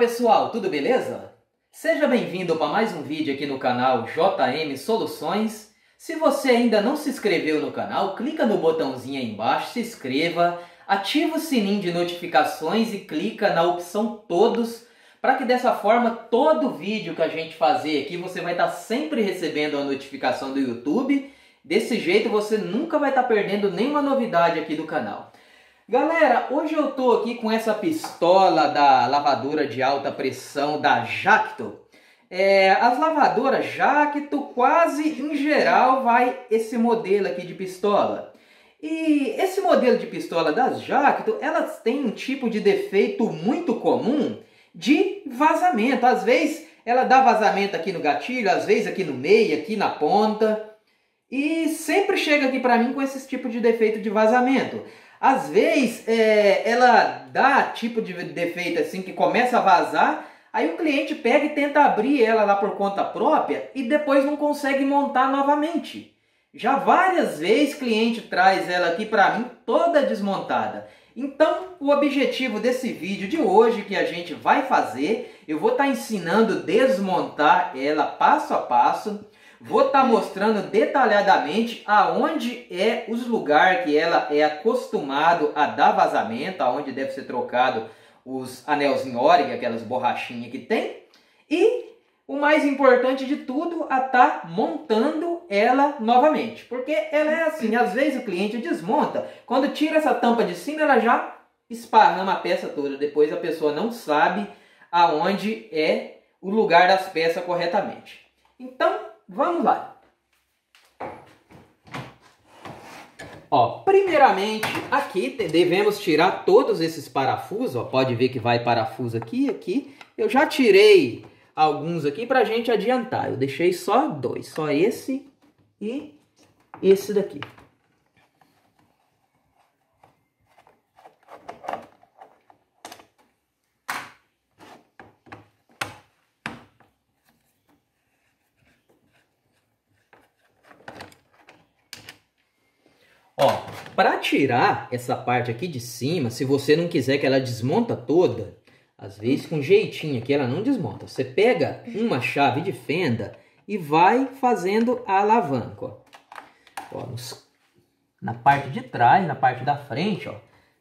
Pessoal, tudo beleza? Seja bem-vindo para mais um vídeo aqui no canal JM Soluções. Se você ainda não se inscreveu no canal, clica no botãozinho aí embaixo, se inscreva, ativa o sininho de notificações e clica na opção todos para que dessa forma todo vídeo que a gente fazer aqui você vai estar sempre recebendo a notificação do YouTube. Desse jeito você nunca vai estar perdendo nenhuma novidade aqui do canal. Galera, hoje eu tô aqui com essa pistola da lavadora de alta pressão da Jacto. É, as lavadoras Jacto quase em geral vai esse modelo aqui de pistola. E esse modelo de pistola das Jacto, elas têm um tipo de defeito muito comum de vazamento. Às vezes ela dá vazamento aqui no gatilho, às vezes aqui no meio, aqui na ponta. E sempre chega aqui para mim com esse tipo de defeito de vazamento. Às vezes é, ela dá tipo de defeito assim que começa a vazar, aí o cliente pega e tenta abrir ela lá por conta própria e depois não consegue montar novamente. Já várias vezes cliente traz ela aqui para mim toda desmontada. Então, o objetivo desse vídeo de hoje que a gente vai fazer, eu vou estar tá ensinando desmontar ela passo a passo Vou estar tá mostrando detalhadamente aonde é os lugares que ela é acostumado a dar vazamento, aonde deve ser trocado os anelzinhos Oreg, aquelas borrachinhas que tem. E o mais importante de tudo, a estar tá montando ela novamente. Porque ela é assim, às vezes o cliente desmonta, quando tira essa tampa de cima, ela já esparrama a peça toda. Depois a pessoa não sabe aonde é o lugar das peças corretamente. Então, Vamos lá. Ó, primeiramente, aqui devemos tirar todos esses parafusos. Ó, pode ver que vai parafuso aqui aqui. Eu já tirei alguns aqui para a gente adiantar. Eu deixei só dois, só esse e esse daqui. Ó, para tirar essa parte aqui de cima, se você não quiser que ela desmonta toda, às vezes com jeitinho aqui ela não desmonta. Você pega uma chave de fenda e vai fazendo a alavanca, ó. ó nos, na parte de trás, na parte da frente, ó,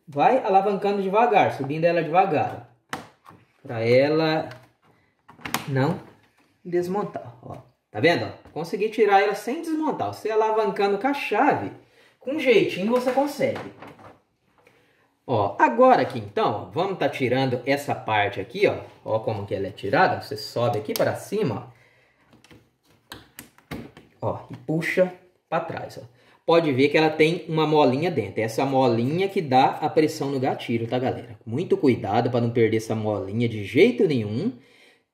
vai alavancando devagar, subindo ela devagar, para ela não desmontar, ó. Tá vendo? Consegui tirar ela sem desmontar. Você alavancando com a chave, com jeitinho você consegue. Ó, agora aqui então, vamos estar tá tirando essa parte aqui, ó. Ó como que ela é tirada. Você sobe aqui para cima, ó. ó e puxa para trás, ó. Pode ver que ela tem uma molinha dentro. Essa molinha que dá a pressão no gatilho, tá, galera? Muito cuidado para não perder essa molinha de jeito nenhum.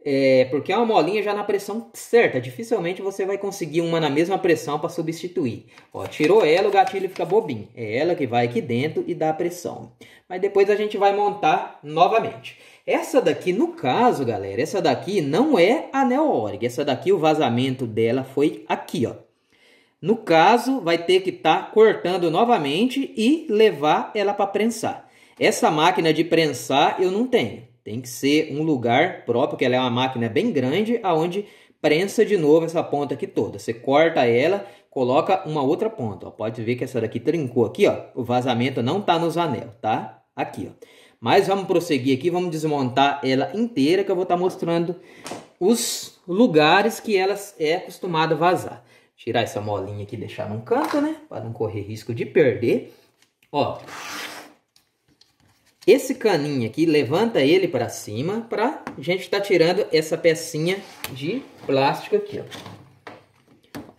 É, porque é uma molinha já na pressão certa. Dificilmente você vai conseguir uma na mesma pressão para substituir. Ó, tirou ela, o gatilho fica bobinho. É ela que vai aqui dentro e dá a pressão. Mas depois a gente vai montar novamente. Essa daqui, no caso, galera, essa daqui não é a Neo Org. Essa daqui, o vazamento dela foi aqui, ó. No caso, vai ter que estar tá cortando novamente e levar ela para prensar. Essa máquina de prensar eu não tenho. Tem que ser um lugar próprio, que ela é uma máquina bem grande, aonde prensa de novo essa ponta aqui toda. Você corta ela, coloca uma outra ponta. Ó. Pode ver que essa daqui trincou aqui, ó. O vazamento não tá nos anel, tá? Aqui, ó. Mas vamos prosseguir aqui, vamos desmontar ela inteira, que eu vou estar tá mostrando os lugares que ela é acostumada a vazar. Tirar essa molinha aqui e deixar num canto, né? Para não correr risco de perder. Ó, esse caninho aqui, levanta ele para cima para a gente estar tá tirando essa pecinha de plástico aqui, ó.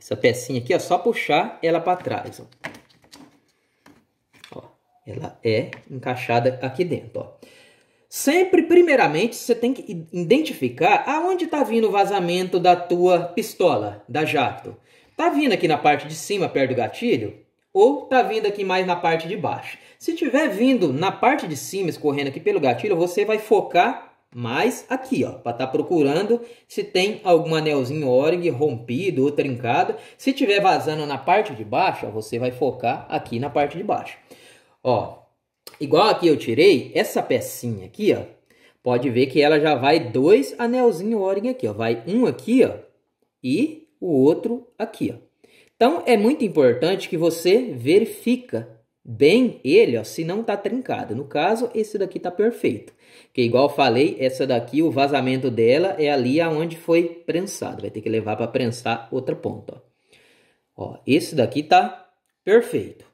Essa pecinha aqui, ó, só puxar ela para trás, ó. ó. Ela é encaixada aqui dentro, ó. Sempre, primeiramente, você tem que identificar aonde está vindo o vazamento da tua pistola, da Jacto. Tá vindo aqui na parte de cima, perto do gatilho? Ou tá vindo aqui mais na parte de baixo? Se tiver vindo na parte de cima, escorrendo aqui pelo gatilho, você vai focar mais aqui, ó, para estar tá procurando se tem algum anelzinho Org rompido ou trincado. Se tiver vazando na parte de baixo, ó, você vai focar aqui na parte de baixo. Ó, igual aqui eu tirei essa pecinha aqui, ó. pode ver que ela já vai dois anelzinhos O-ring aqui, ó. Vai um aqui, ó, e o outro aqui, ó. Então, é muito importante que você verifica bem ele, ó, se não tá trincado. No caso, esse daqui tá perfeito. Que igual falei, essa daqui, o vazamento dela é ali aonde foi prensado. Vai ter que levar para prensar outra ponta, ó. ó. Esse daqui tá perfeito.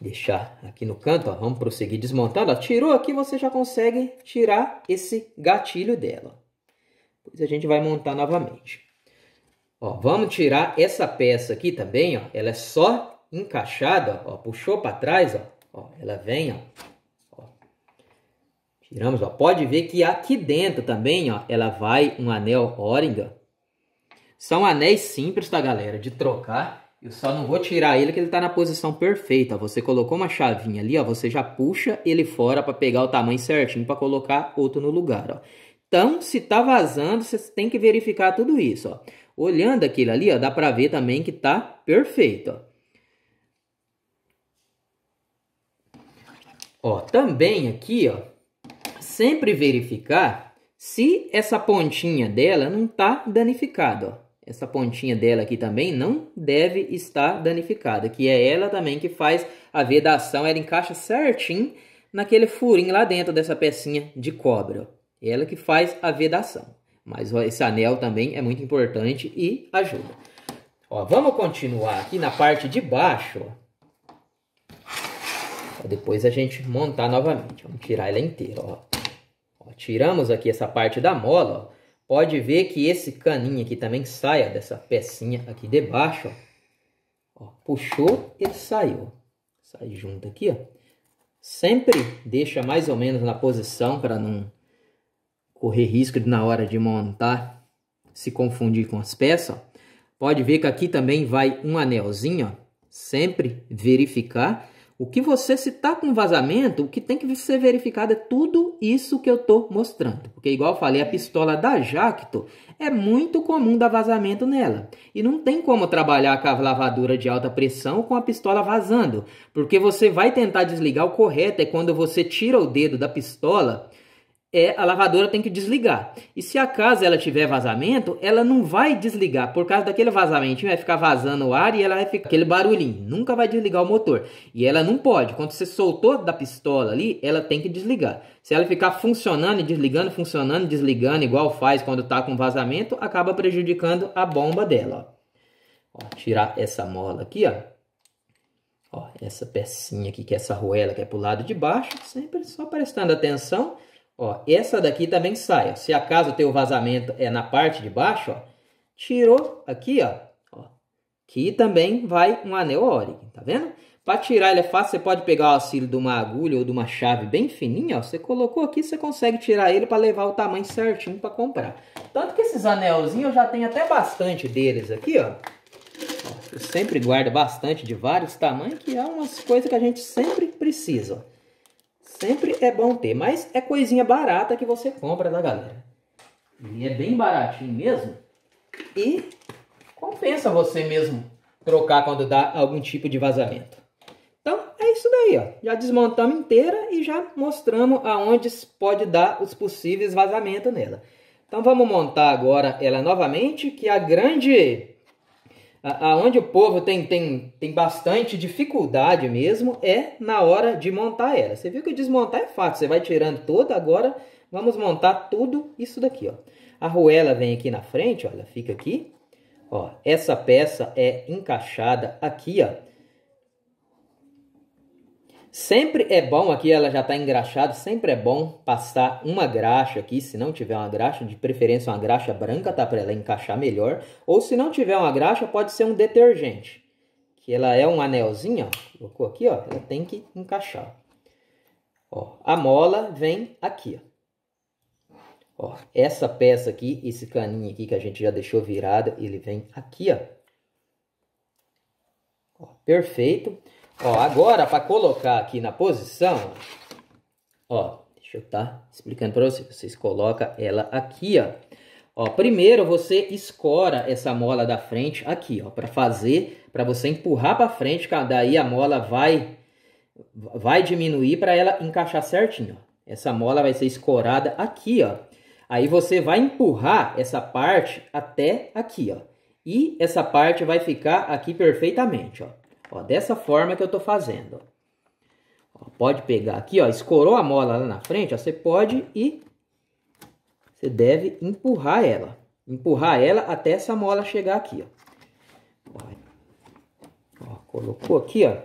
Deixar aqui no canto, ó. Vamos prosseguir desmontando, ó. Tirou aqui, você já consegue tirar esse gatilho dela. Depois a gente vai montar novamente. Ó, vamos tirar essa peça aqui também, ó. Ela é só encaixada, ó. Puxou para trás, ó. ó. Ela vem, ó. ó. Tiramos, ó. Pode ver que aqui dentro também, ó. Ela vai um anel Oringa. São anéis simples, tá, galera? De trocar. Eu só não vou tirar ele que ele tá na posição perfeita. Você colocou uma chavinha ali, ó. Você já puxa ele fora para pegar o tamanho certinho para colocar outro no lugar, ó. Então, se tá vazando, você tem que verificar tudo isso, ó. Olhando aquilo ali, ó, dá para ver também que tá perfeito, ó. Ó, também aqui, ó, sempre verificar se essa pontinha dela não tá danificada, ó. Essa pontinha dela aqui também não deve estar danificada, que é ela também que faz a vedação, ela encaixa certinho naquele furinho lá dentro dessa pecinha de cobre, ó. Ela que faz a vedação. Mas esse anel também é muito importante e ajuda. Ó, vamos continuar aqui na parte de baixo. Ó. Depois a gente montar novamente. Vamos tirar ela inteira. Ó. Ó, tiramos aqui essa parte da mola. Ó. Pode ver que esse caninho aqui também saia dessa pecinha aqui de baixo. Ó. Puxou, ele saiu. Sai junto aqui, ó. Sempre deixa mais ou menos na posição para não correr risco de na hora de montar se confundir com as peças. Ó. Pode ver que aqui também vai um anelzinho, ó. sempre verificar. O que você, se tá com vazamento, o que tem que ser verificado é tudo isso que eu tô mostrando. Porque igual eu falei, a pistola da Jacto é muito comum dar vazamento nela. E não tem como trabalhar com a lavadura de alta pressão com a pistola vazando. Porque você vai tentar desligar, o correto é quando você tira o dedo da pistola é a lavadora tem que desligar. E se acaso ela tiver vazamento, ela não vai desligar. Por causa daquele vazamento, vai ficar vazando o ar e ela vai ficar aquele barulhinho. Nunca vai desligar o motor. E ela não pode. Quando você soltou da pistola ali, ela tem que desligar. Se ela ficar funcionando e desligando, funcionando e desligando, igual faz quando está com vazamento, acaba prejudicando a bomba dela. Ó. Ó, tirar essa mola aqui, ó. Ó, essa pecinha aqui, que é essa arruela que é pro lado de baixo. Sempre só prestando atenção. Ó, essa daqui também sai. Se acaso teu vazamento é na parte de baixo, ó, tirou aqui, ó, ó, que também vai um anel Orig, tá vendo? Para tirar ele é fácil, você pode pegar o auxílio de uma agulha ou de uma chave bem fininha, ó, você colocou aqui, você consegue tirar ele para levar o tamanho certinho para comprar. Tanto que esses anelzinhos eu já tenho até bastante deles aqui, ó. Eu sempre guardo bastante de vários tamanhos, que é umas coisas que a gente sempre precisa, ó. Sempre é bom ter, mas é coisinha barata que você compra da galera. E é bem baratinho mesmo. E compensa você mesmo trocar quando dá algum tipo de vazamento. Então é isso daí, ó. Já desmontamos inteira e já mostramos aonde pode dar os possíveis vazamentos nela. Então vamos montar agora ela novamente, que a grande aonde o povo tem, tem, tem bastante dificuldade mesmo é na hora de montar ela. Você viu que desmontar é fácil, você vai tirando toda, agora vamos montar tudo isso daqui, ó. A arruela vem aqui na frente, olha, fica aqui. Ó, essa peça é encaixada aqui, ó, Sempre é bom, aqui ela já está engraxada, sempre é bom passar uma graxa aqui, se não tiver uma graxa, de preferência uma graxa branca, tá? Para ela encaixar melhor. Ou se não tiver uma graxa, pode ser um detergente. Que ela é um anelzinho, ó. Colocou aqui, ó. Ela tem que encaixar. Ó, a mola vem aqui, ó. ó. Essa peça aqui, esse caninho aqui que a gente já deixou virado, ele vem aqui, ó. ó perfeito. Ó, agora para colocar aqui na posição, ó, deixa eu tá explicando para vocês. Vocês colocam ela aqui, ó. Ó, primeiro você escora essa mola da frente aqui, ó, para fazer, para você empurrar para frente, daí a mola vai vai diminuir para ela encaixar certinho. Essa mola vai ser escorada aqui, ó. Aí você vai empurrar essa parte até aqui, ó. E essa parte vai ficar aqui perfeitamente, ó. Ó dessa forma que eu tô fazendo, ó. Pode pegar aqui, ó. Escorou a mola lá na frente, ó. Você pode e você deve empurrar ela. Empurrar ela até essa mola chegar aqui, ó. ó colocou aqui, ó.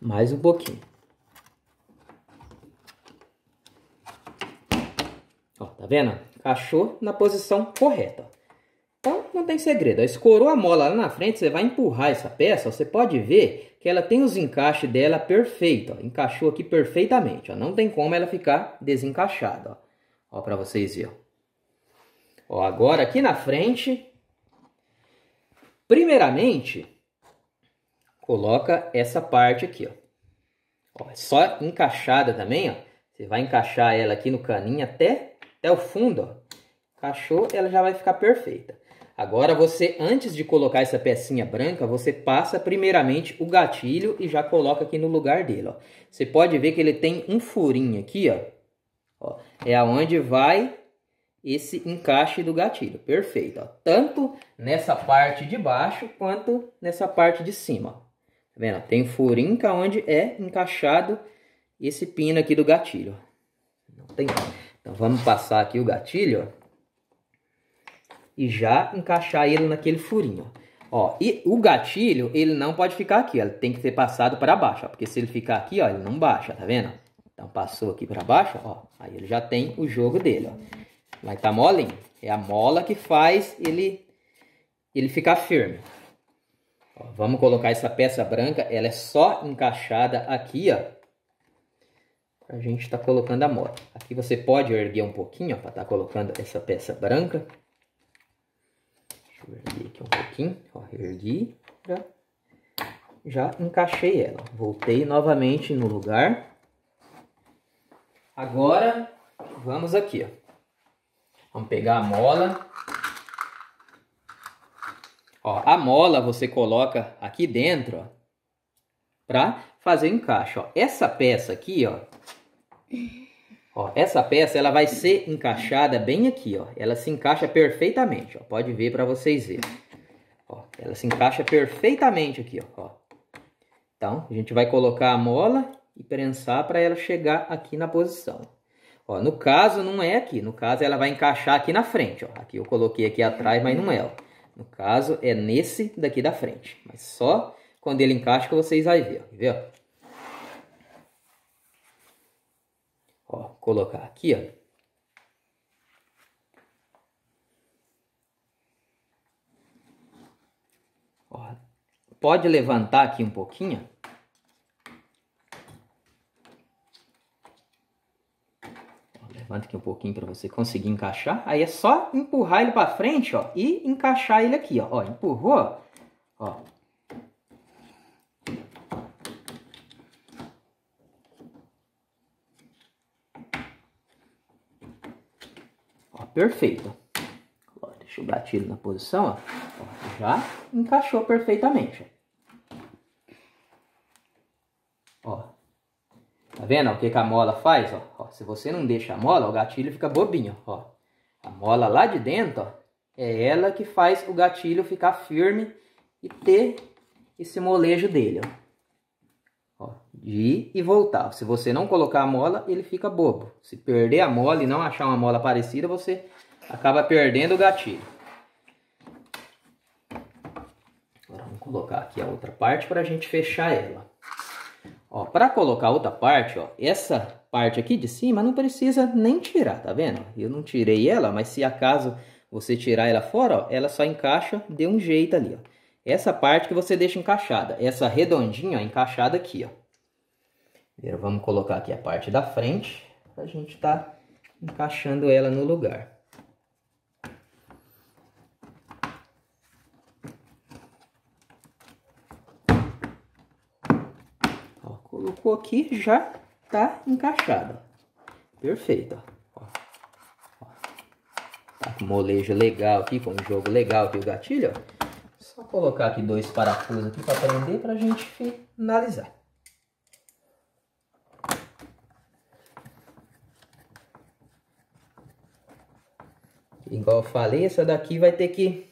Mais um pouquinho. Ó, tá vendo? Encaixou na posição correta. Não tem segredo. Escorou a mola lá na frente, você vai empurrar essa peça, você pode ver que ela tem os encaixes dela perfeito. Ó. Encaixou aqui perfeitamente. Ó. Não tem como ela ficar desencaixada. Ó, ó para vocês verem. Ó, agora aqui na frente, primeiramente, coloca essa parte aqui, ó. ó. Só encaixada também, ó. Você vai encaixar ela aqui no caninho até, até o fundo, ó. Encaixou, ela já vai ficar perfeita. Agora você, antes de colocar essa pecinha branca, você passa primeiramente o gatilho e já coloca aqui no lugar dele, ó. Você pode ver que ele tem um furinho aqui, ó. ó é aonde vai esse encaixe do gatilho. Perfeito, ó. Tanto nessa parte de baixo quanto nessa parte de cima, Tá vendo? Tem furinho é onde é encaixado esse pino aqui do gatilho. Não tem. Então vamos passar aqui o gatilho, ó, e já encaixar ele naquele furinho. Ó, e o gatilho, ele não pode ficar aqui, ele tem que ser passado para baixo, ó, porque se ele ficar aqui, ó, ele não baixa, tá vendo? Então passou aqui para baixo, ó, aí ele já tem o jogo dele, ó. Vai tá molinho. É a mola que faz ele ele ficar firme. Ó, vamos colocar essa peça branca, ela é só encaixada aqui, ó. A gente está colocando a mola. Aqui você pode erguer um pouquinho, para estar tá colocando essa peça branca. Erguer aqui um pouquinho, ó, ergui, já, já encaixei ela. Voltei novamente no lugar. Agora, vamos aqui, ó. Vamos pegar a mola. Ó, a mola você coloca aqui dentro, ó, para fazer o encaixe, ó. Essa peça aqui, ó, ó, essa peça ela vai ser encaixada bem aqui, ó. Ela se encaixa perfeitamente, ó. Pode ver para vocês verem. Ó, ela se encaixa perfeitamente aqui, ó. Então, a gente vai colocar a mola e prensar para ela chegar aqui na posição. Ó, no caso, não é aqui. No caso, ela vai encaixar aqui na frente. Ó. Aqui eu coloquei aqui atrás, mas não é. Ó. No caso, é nesse daqui da frente. Mas só quando ele encaixa que vocês vão ver. Ó. Ó, colocar aqui, ó. ó. Pode levantar aqui um pouquinho. Levanta aqui um pouquinho para você conseguir encaixar. Aí é só empurrar ele para frente, ó, e encaixar ele aqui, ó. ó empurrou, ó. Ó, perfeito. Ó, deixa o gatilho na posição, ó. ó já encaixou perfeitamente. Ó, Tá vendo ó, o que, que a mola faz? Ó? ó? se você não deixa a mola, o gatilho fica bobinho. Ó. A mola lá de dentro ó, é ela que faz o gatilho ficar firme e ter esse molejo dele. Ó. De ir e voltar. Se você não colocar a mola, ele fica bobo. Se perder a mola e não achar uma mola parecida, você acaba perdendo o gatilho. Agora vamos colocar aqui a outra parte para a gente fechar ela. Ó, para colocar outra parte, ó, essa parte aqui de cima não precisa nem tirar, tá vendo? Eu não tirei ela, mas se acaso você tirar ela fora, ó, ela só encaixa de um jeito ali, ó. Essa parte que você deixa encaixada, essa redondinha, ó, encaixada aqui, ó. Vamos colocar aqui a parte da frente, pra gente tá encaixando ela no lugar. colocou aqui, já tá encaixado. Perfeito, ó. Tá com molejo legal aqui, com um jogo legal aqui o gatilho, ó. Só colocar aqui dois parafusos aqui para prender para a gente finalizar. Igual eu falei, essa daqui vai ter que...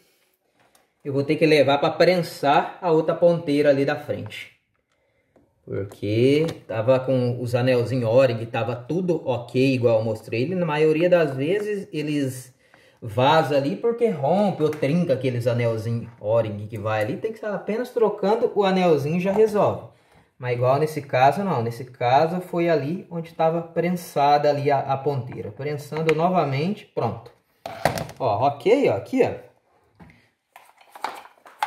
Eu vou ter que levar para prensar a outra ponteira ali da frente. Porque tava com os anelzinhos Org, tava tudo ok, igual eu mostrei. Ele, na maioria das vezes, eles vazam ali porque rompe ou trinca aqueles anelzinhos Org que vai ali. Tem que estar apenas trocando o anelzinho já resolve. Mas igual nesse caso, não. Nesse caso, foi ali onde estava prensada ali a, a ponteira. Prensando novamente, pronto. Ó, ok, ó, aqui, ó.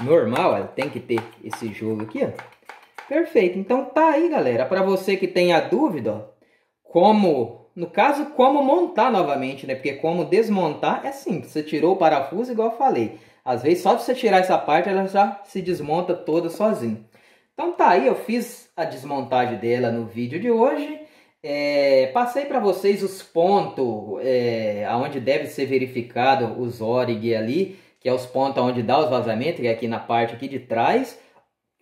Normal, ó, tem que ter esse jogo aqui, ó. Perfeito. Então tá aí, galera. Para você que tem a dúvida, ó, como, no caso, como montar novamente, né? Porque como desmontar é simples. Você tirou o parafuso, igual eu falei. Às vezes, só de você tirar essa parte, ela já se desmonta toda sozinha. Então tá aí, eu fiz a desmontagem dela no vídeo de hoje. É, passei para vocês os pontos é, onde deve ser verificado os ORG ali, que é os pontos onde dá os vazamentos, que é aqui na parte aqui de trás,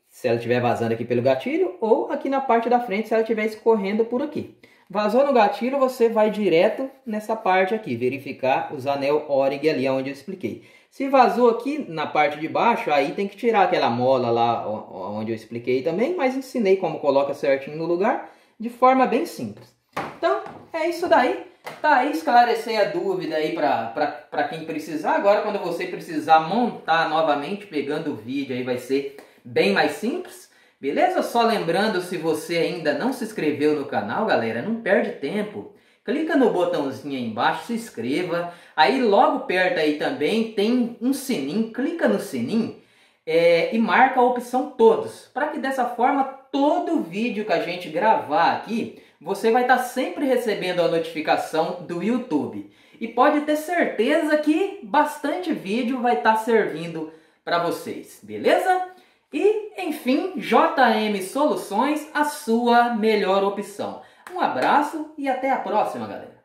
se ela estiver vazando aqui pelo gatilho, ou aqui na parte da frente se ela estiver escorrendo por aqui. Vazou no gatilho, você vai direto nessa parte aqui, verificar os anel ORG ali, onde eu expliquei. Se vazou aqui na parte de baixo, aí tem que tirar aquela mola lá onde eu expliquei também, mas ensinei como coloca certinho no lugar de forma bem simples. Então, é isso daí. Tá aí, esclarecer a dúvida aí para quem precisar. Agora, quando você precisar montar novamente, pegando o vídeo, aí vai ser bem mais simples. Beleza? Só lembrando, se você ainda não se inscreveu no canal, galera, não perde tempo. Clica no botãozinho aí embaixo, se inscreva. Aí logo perto aí também tem um sininho, clica no sininho é, e marca a opção todos. Para que dessa forma todo vídeo que a gente gravar aqui, você vai estar tá sempre recebendo a notificação do YouTube. E pode ter certeza que bastante vídeo vai estar tá servindo para vocês, beleza? E, enfim, JM Soluções, a sua melhor opção. Um abraço e até a próxima, galera!